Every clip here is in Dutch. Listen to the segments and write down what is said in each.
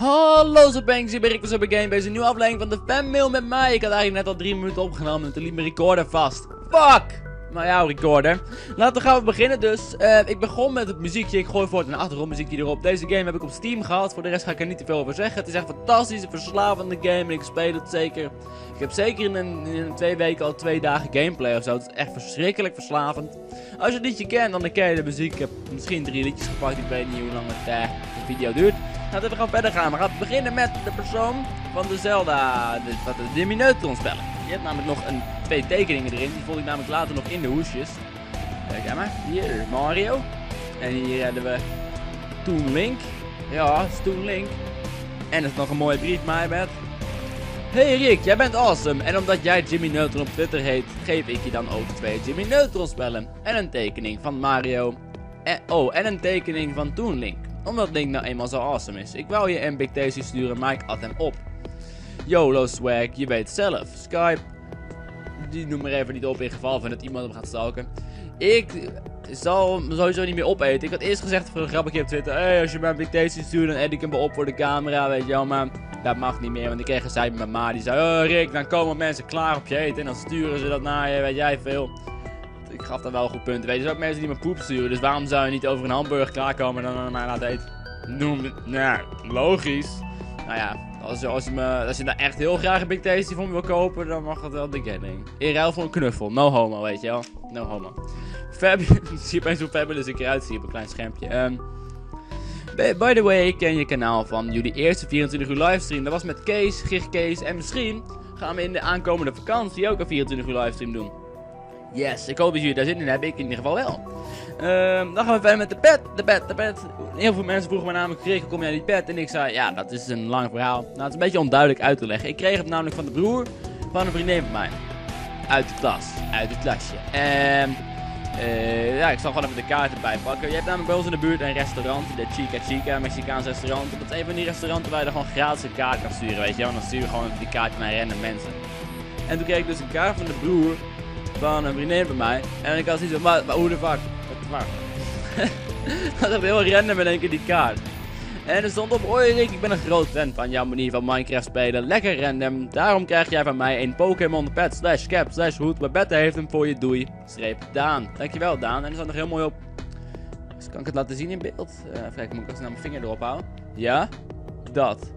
Hallo ik ben Rick van Game bij een nieuwe aflevering van de fanmail met mij. Ik had eigenlijk net al drie minuten opgenomen en toen liep mijn recorder vast. Fuck! Nou ja, recorder. Laten we gaan beginnen dus. Eh, ik begon met het muziekje, ik gooi voort een achtergrondmuziekje erop. Deze game heb ik op Steam gehad, voor de rest ga ik er niet te veel over zeggen. Het is echt een fantastische, verslavende game en ik speel het zeker. Ik heb zeker in een, in een twee weken al twee dagen gameplay of zo. Het is echt verschrikkelijk verslavend. Als je het liedje kent, dan ken je de muziek. Ik heb misschien drie liedjes gepakt, ik weet niet hoe lang het uh, de video duurt. Laten we gaan verder gaan. We gaan beginnen met de persoon van de Zelda, de, de, de Neutron spellen. Je hebt namelijk nog een, twee tekeningen erin. Die vond ik namelijk later nog in de hoesjes. Kijk maar. Hier Mario. En hier hebben we Toon Link. Ja, is Toon Link. En er is nog een mooie brief mij met. Hey Rick, jij bent awesome. En omdat jij Jimmy Neutron op Twitter heet, geef ik je dan ook twee Jimmy Neutron spellen. En een tekening van Mario. En, oh, en een tekening van Toon Link. Omdat Link nou eenmaal zo awesome is. Ik wou je dictatie sturen, maar ik at hem op. YOLO swag, je weet zelf. Skype, die noem maar even niet op in geval van dat iemand hem gaat stalken. Ik zal me sowieso niet meer opeten. Ik had eerst gezegd voor een grapje op Twitter. Hey, als je mij een dictatie stuurt, dan edit ik hem op voor de camera, weet je wel. Maar dat mag niet meer, want ik kreeg een site met mijn ma. Die zei, oh Rick, dan komen mensen klaar op je eten. En dan sturen ze dat naar je, weet jij veel. Ik gaf daar wel goed punt. Weet je, er zijn ook mensen die me poep sturen. Dus waarom zou je niet over een hamburger klaarkomen en dan naar mij laten eten? Noem, nou, logisch. Nou ja, als, als, je me, als je daar echt heel graag een Big Tasty voor me wil kopen, dan mag het wel de getting. In ruil voor een knuffel. No homo, weet je wel. No homo. Fabulous. zie je fabulous ik eruit zie op een klein schermpje. Um, by the way, ik ken je kanaal van jullie eerste 24 uur livestream. Dat was met Kees, Gig en misschien gaan we in de aankomende vakantie ook een 24 uur livestream doen. Yes, ik hoop dat jullie daar zin in hebben. Ik in ieder geval wel. Um, dan gaan we verder met de pet. De pet, de pet. Heel veel mensen vroegen me namelijk, Rick, kom jij die pet? En ik zei, ja, dat is een lang verhaal. Nou, het is een beetje onduidelijk uit te leggen. Ik kreeg het namelijk van de broer van een vriendin van mij. Uit de klas. Uit het klasje. En... Uh, ja, ik zal gewoon even de kaart erbij pakken. Je hebt namelijk bij ons in de buurt een restaurant, de Chica Chica, Mexicaans restaurant. Dat is een van die restauranten waar je gewoon gratis een kaart kan sturen, weet je wel. Dan stuur je gewoon die kaart naar random mensen. En toen kreeg ik dus een kaart van de broer van een vriendin van mij. En ik had zoiets van, maar, hoe de fuck? Wat dat is heel random in één keer die kaart. En er stond op, hoi Rick, ik ben een groot fan van jouw manier van Minecraft spelen. Lekker random. Daarom krijg jij van mij een Pokémon pet slash cap slash hoed. Maar Bette heeft hem voor je, doei. Streep Daan. Dankjewel Daan. En er staat nog heel mooi op. Dus kan ik het laten zien in beeld? Uh, even kijken, moet ik eens naar mijn vinger erop houden? Ja? Dat.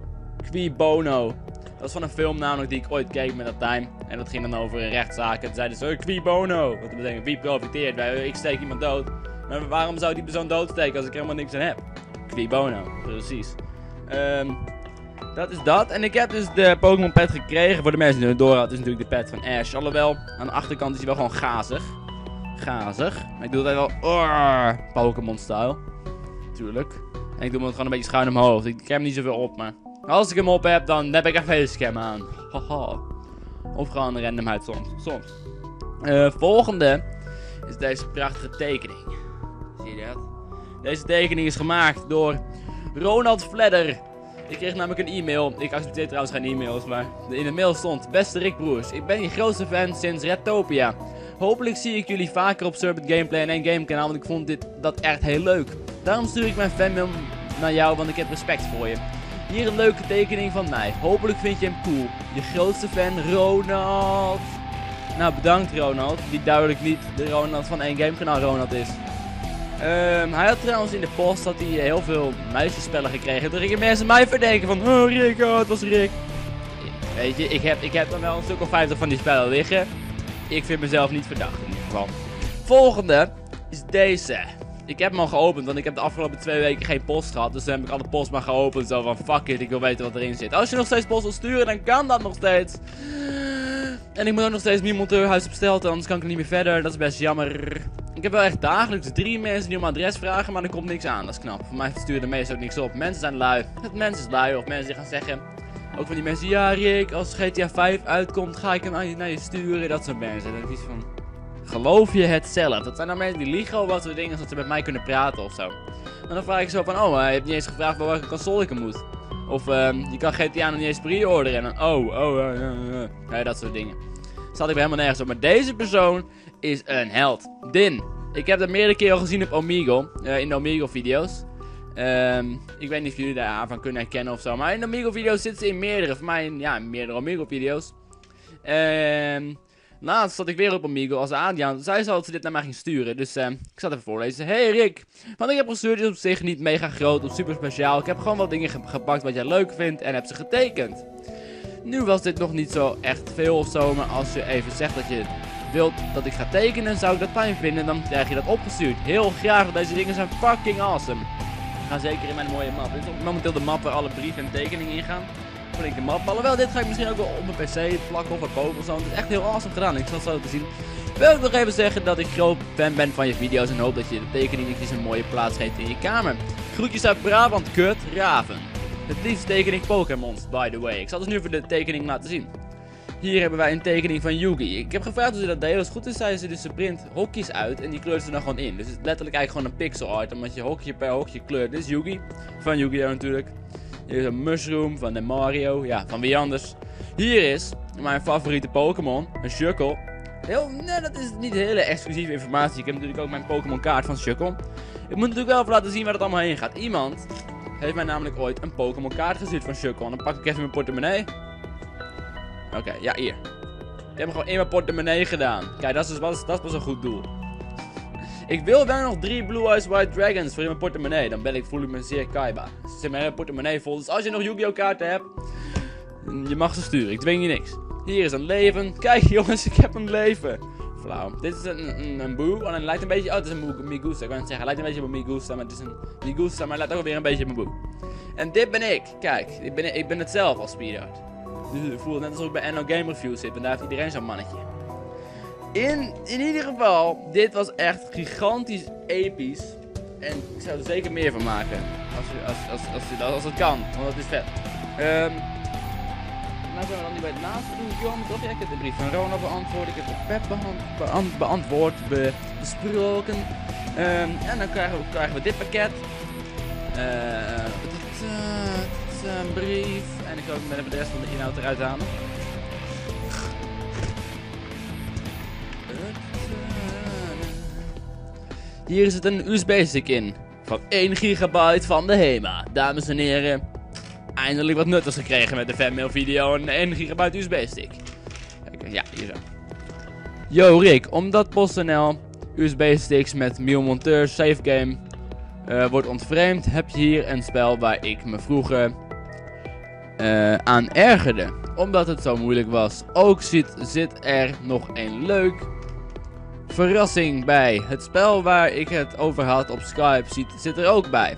Qui Bono. Dat is van een film namelijk die ik ooit keek met dat time. En dat ging dan over een rechtszaak. En zeiden ze, qui bono. Wat betekent, wie profiteert? Wij, ik steek iemand dood. Maar waarom zou die persoon doodsteken als ik helemaal niks aan heb? Qui bono, precies. Um, dat is dat. En ik heb dus de Pokémon pet gekregen. Voor de mensen die het door hadden, is natuurlijk de pet van Ash. Alhoewel, aan de achterkant is hij wel gewoon gazig. Gazig. Maar ik doe het wel oh, Pokémon style. Tuurlijk. En ik doe hem gewoon een beetje schuin omhoog. Ik heb hem niet zoveel op, maar... Als ik hem op heb, dan heb ik een facecam aan. Haha. Of gewoon een randomheid soms. Uh, volgende is deze prachtige tekening. Zie je dat? Deze tekening is gemaakt door Ronald Fledder. Ik kreeg namelijk een e-mail. Ik accepteer trouwens geen e-mails, maar in de mail stond: Beste Rick Broers, ik ben je grootste fan sinds Redtopia. Hopelijk zie ik jullie vaker op Serpent Gameplay en één gamekanaal, want ik vond dit dat echt heel leuk. Daarom stuur ik mijn fanmail naar jou, want ik heb respect voor je. Hier een leuke tekening van mij. Hopelijk vind je hem cool. Je grootste fan, Ronald. Nou, bedankt Ronald. Die duidelijk niet de Ronald van één game kanaal Ronald is. Um, hij had trouwens in de post dat hij heel veel muisjespellen gekregen. Toen gingen mensen mij verdenken van, oh Rick, oh, het was Rick. Weet je, ik heb, ik heb dan wel een stuk of 50 van die spellen liggen. Ik vind mezelf niet verdacht in ieder geval. Volgende is deze. Ik heb hem al geopend, want ik heb de afgelopen twee weken geen post gehad. Dus dan heb ik alle post maar geopend. Zo van, fuck it, ik wil weten wat erin zit. Als je nog steeds post wil sturen, dan kan dat nog steeds. En ik moet ook nog steeds mijn monteurhuis besteld, anders kan ik niet meer verder. Dat is best jammer. Ik heb wel echt dagelijks drie mensen die om adres vragen, maar er komt niks aan. Dat is knap. Voor mij sturen de meesten ook niks op. Mensen zijn lui. Het mensen is lui. Of mensen die gaan zeggen... Ook van die mensen, ja Rick, als GTA 5 uitkomt, ga ik hem naar je, sturen. Dat soort mensen. Dan is iets van... Geloof je het zelf? Dat zijn dan mensen die liegen over wat soort dingen, zodat ze met mij kunnen praten of zo. En dan vraag ik zo van, oh, je hebt niet eens gevraagd bij welke console ik moet. Of um, je kan GTA nog niet eens pre-orderen. En dan, oh, oh, uh, uh, ja, dat soort dingen. Zat ik helemaal nergens op. Maar deze persoon is een held. Din. Ik heb dat meerdere keren al gezien op Omegle. Uh, in de Omegle video's. Ehm, ik weet niet of jullie daar van kunnen herkennen of zo. Maar in de Amigo-video's zitten ze in meerdere. Voor mij in, ja, meerdere Amigo-video's. Ehm... Laatst zat ik weer op Amigo als Adriaan. Zij zou dat ze dit naar mij ging sturen. Dus uh, ik zat even voorlezen. Hey Rick. Want ik heb gestuurd is op zich niet mega groot of super speciaal. Ik heb gewoon wat dingen gepakt wat jij leuk vindt en heb ze getekend. Nu was dit nog niet zo echt veel of zo. Maar als je even zegt dat je wilt dat ik ga tekenen, zou ik dat fijn vinden. Dan krijg je dat opgestuurd. Heel graag. Deze dingen zijn fucking awesome. Ga zeker in mijn mooie map. Dit is momenteel de map waar alle brieven en tekeningen in gaan flinke map. Alhoewel, dit ga ik misschien ook wel op mijn PC plakken of erboven of zo. Het is echt heel awesome gedaan. Ik zal het zo te zien. Wil ik nog even zeggen dat ik groot fan ben van je video's en hoop dat je de tekeningetjes een mooie plaats geeft in je kamer. Groetjes uit Brabant, Kurt Raven. Het liefst teken ik Pokémons, by the way. Ik zal dus nu even de tekening laten zien. Hier hebben wij een tekening van Yugi. Ik heb gevraagd hoe ze dat deed. Als het goed is, zei ze dus ze print hokjes uit en die kleurt ze dan gewoon in. Dus het is letterlijk eigenlijk gewoon een pixel art, omdat je hokje per hokje kleurt. Dit is Yugi, van Yu-Gi-Oh natuurlijk. Hier is een Mushroom van de Mario. Ja, van wie anders. Hier is mijn favoriete Pokémon. Een Shuckle. Heel, nee, dat is niet hele exclusieve informatie. Ik heb natuurlijk ook mijn Pokémon kaart van Shuckle. Ik moet natuurlijk wel even laten zien waar het allemaal heen gaat. Iemand heeft mij namelijk ooit een Pokémon kaart gestuurd van Shuckle. Dan pak ik even mijn portemonnee. Oké, ja, hier. Ik heb hem gewoon in mijn portemonnee gedaan. Kijk, dat is, dat is pas een goed doel. Ik wil wel nog drie Blue Eyes White Dragons voor in mijn portemonnee. Dan ben ik, voel ik me zeer kaiba. Ze zit mijn portemonnee vol. Dus als je nog Yu-Gi-Oh kaarten hebt, je mag ze sturen. Ik dwing je niks. Hier is een leven. Kijk jongens, ik heb een leven. Flauw. Dit is een, een, een boe. Oh, het lijkt een beetje... Oh, het is een Migusta. Ik wou het zeggen, het lijkt een beetje op een Migusta. Maar het is een Migusta, maar het lijkt ook weer een beetje op een boe. En dit ben ik. Kijk, ik ben, ik ben het zelf als Speedart. Dus ik voel het net alsof ik bij NO Game Review zit. En daar heeft iedereen zo'n mannetje. In, in ieder geval, dit was echt gigantisch episch. En ik zou er zeker meer van maken. Als, als, als, als, als, als het kan, want dat is vet. Um, nou zijn we dan nu bij het laatste doen. John, toch? Ja, ik heb de brief van Ronald beantwoord. Ik heb de pep beant, beantwoord, be, besproken. Um, en dan krijgen we, krijgen we dit pakket. Uh, het, is een brief. En ik ga ook met de rest van de inhoud eruit halen. Hier zit een USB-stick in. Van 1 gigabyte van de HEMA. Dames en heren, eindelijk wat nuttigs gekregen met de fanmail video en 1 gigabyte USB-stick. Ja, hier zo. Yo Rick, omdat PostNL USB-sticks met Miel Monteur Safe Game uh, wordt ontvreemd, heb je hier een spel waar ik me vroeger uh, aan ergerde. Omdat het zo moeilijk was. Ook zit, zit er nog een leuk verrassing bij. Het spel waar ik het over had op Skype zit, zit er ook bij.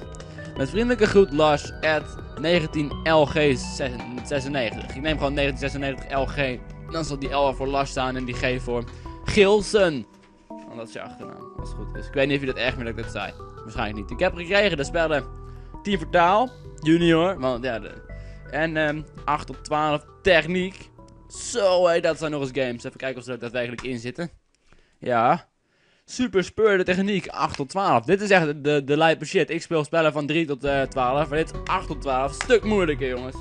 Met vriendelijke groet Lars at 19LG96. Ik neem gewoon 1996LG. Dan zal die L voor Lars staan en die G voor Gilsen. Want dat is je achternaam, als het goed is. Ik weet niet of je dat erg meer dat ik dat zei. Waarschijnlijk niet. Ik heb gekregen de spellen 10 vertaal, junior. Want ja, en um, 8 op 12 techniek. Zo, hé, dat zijn nog eens games. Even kijken of ze er daadwerkelijk in zitten. Ja. Super speurde techniek, 8 tot 12. Dit is echt de, de lijpe shit. Ik speel spellen van 3 tot uh, 12. Maar dit is 8 tot 12. Stuk moeilijker, jongens.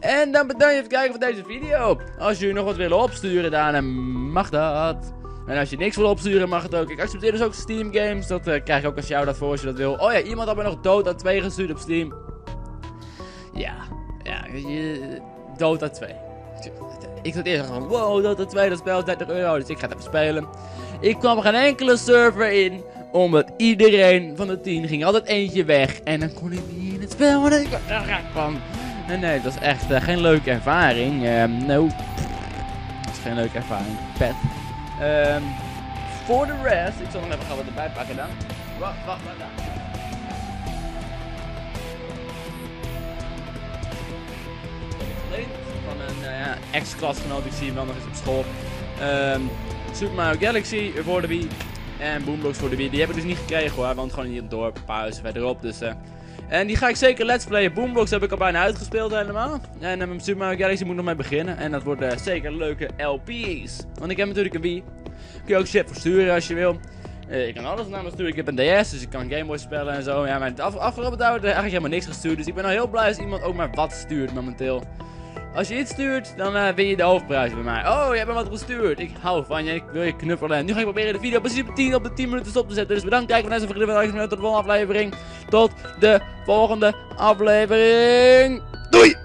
En dan bedankt even kijken voor deze video. Als jullie nog wat willen opsturen, dan mag dat. En als je niks wil opsturen, mag het ook. Ik accepteer dus ook Steam games. Dat uh, krijg je ook als jou dat voor als je dat wil. Oh ja, iemand had me nog Dota 2 gestuurd op Steam. Ja, ja, Dota 2. Ik zat eerst van, wow, Dota 2, dat spel 30 euro, dus ik ga het even spelen. Ik kwam geen enkele server in, omdat iedereen van de 10 ging altijd eentje weg. En dan kon ik niet in het spel, maar ik kwam. Nee, nee, dat is echt uh, geen leuke ervaring. Um, no. Dat is geen leuke ervaring. Pet. Um, voor de rest, ik zal nog even gaan wat erbij pakken dan. Wacht, wacht, wacht. Een uh, ex-klasgenoot. Ik zie hem wel nog eens op school. Um, Super Mario Galaxy voor de Wii. En Boomblocks voor de Wii. Die heb ik dus niet gekregen hoor. Want gewoon hier dorp, een paar huizen verderop. Dus, uh, en die ga ik zeker let's playen. Boomblocks heb ik al bijna uitgespeeld helemaal. En um, Super Mario Galaxy moet nog mee beginnen. En dat wordt uh, zeker leuke LP's. Want ik heb natuurlijk een Wii. Kun je ook shit versturen als je wil. Ik kan alles naar sturen. Ik heb een DS, dus ik kan Game Boy spellen en zo. Ja, maar afgelopen tijd wordt er eigenlijk helemaal niks gestuurd. Dus ik ben al heel blij als iemand ook maar wat stuurt momenteel. Als je iets stuurt, dan uh, win je de hoofdprijs bij mij. Oh, je hebt me wat gestuurd. Ik hou van je. Ik wil je knuffelen. Nu ga ik proberen de video precies op 10 op de 10 minuten stop te zetten. Dus bedankt kijken voor deze vrienden. Tot de volgende aflevering. tot de volgende aflevering. Doei!